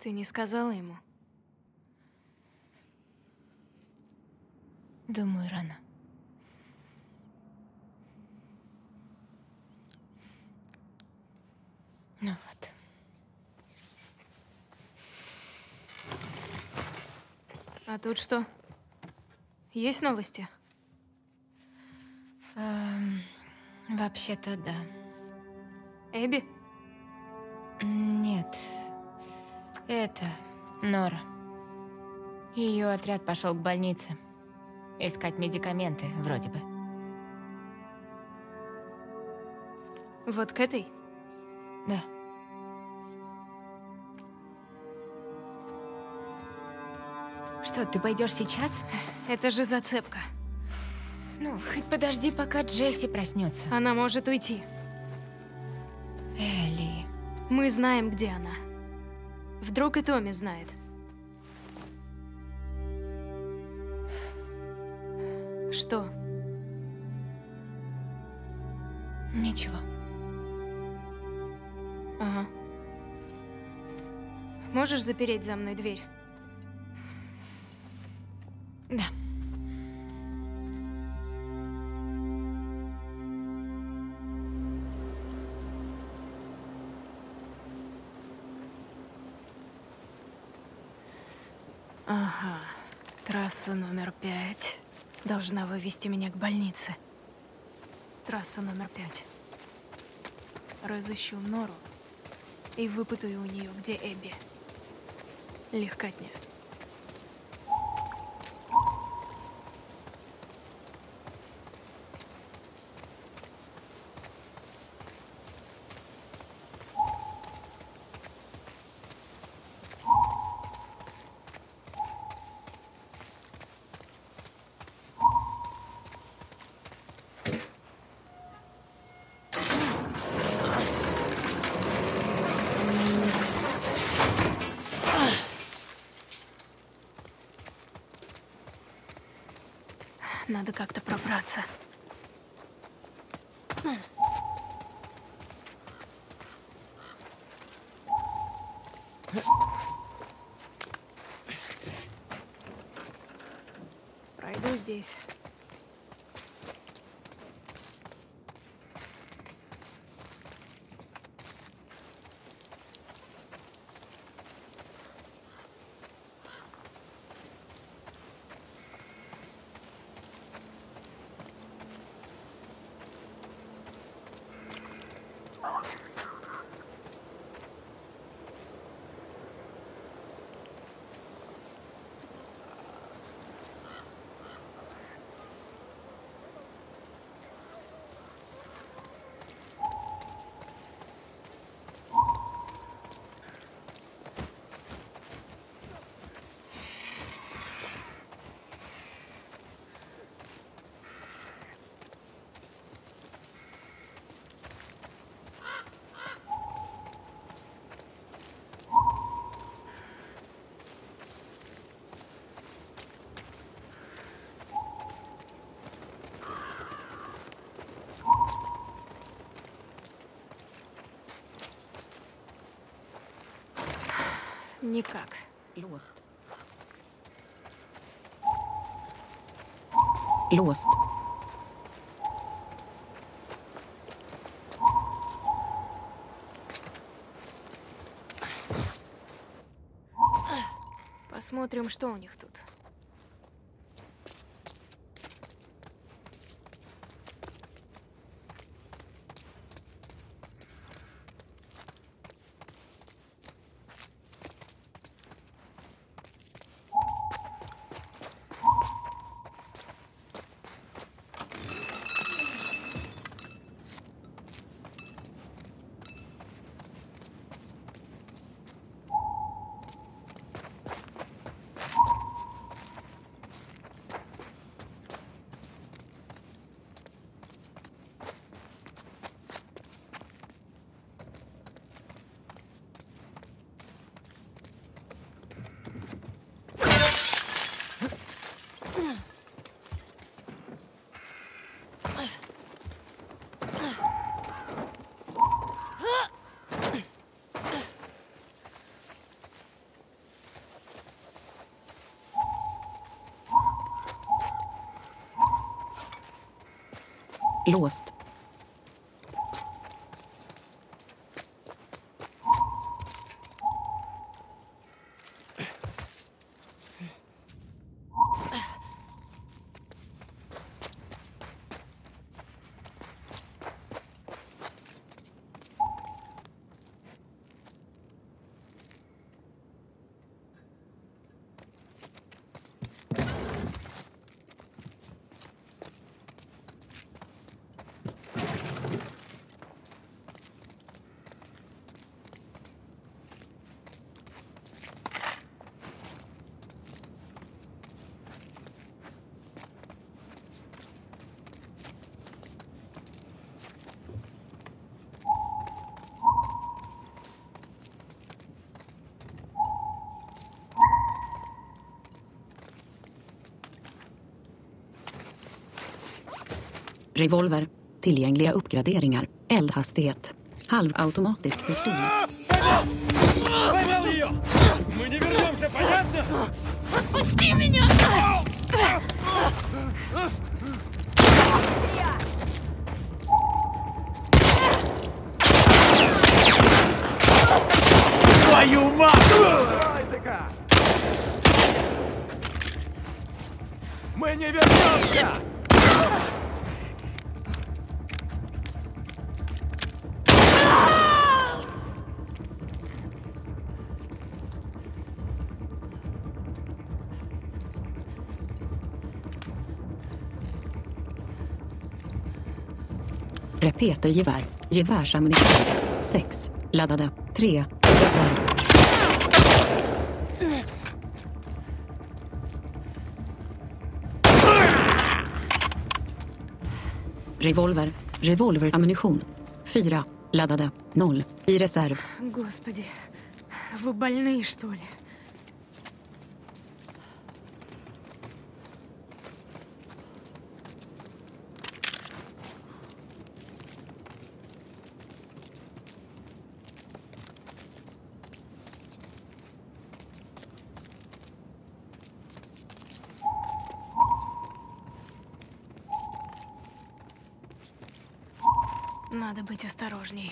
Ты не сказала ему? Думаю, рано. Ну вот. А тут что? Есть новости? Эм, Вообще-то да. Эбби? Нет. Это Нора. Ее отряд пошел к больнице. Искать медикаменты, вроде бы. Вот к этой? Да. Что, ты пойдешь сейчас? Это же зацепка. Ну, хоть подожди, пока Джесси проснется. Она может уйти. Элли. Мы знаем, где она. Вдруг и Томми знает. Что? Ничего. Ага. Можешь запереть за мной дверь? Да. Ага. Трасса номер пять должна вывести меня к больнице. Трасса номер пять. Разыщу Нору и выпытаю у нее, где Эбби. Легкотня. Надо как-то пробраться. Пройду здесь. Никак. Låst. Låst. Посмотрим, что у них тут. Låst. Revolver. Tillgängliga uppgraderingar. Eldhastighet. Halvautomatisk pistol. Поймал ее! Мы не вернемся, понятно? Отпусти меня! Твою мать! Мы не вернемся! Repetergevär. Gevärsammunition. 6. Laddade. 3. Reserv. Revolver. Revolverammunition. 4. Laddade. 0. I reserv. Господи, вы больные, что ли? Надо быть осторожней.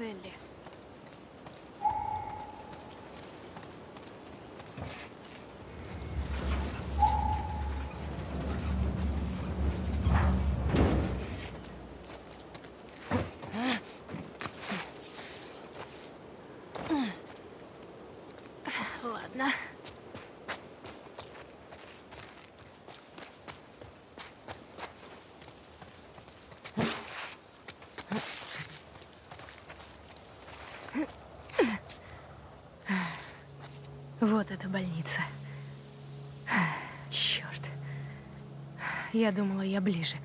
Excelente. Больница. Черт. Я думала, я ближе.